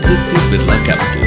Aditya Birla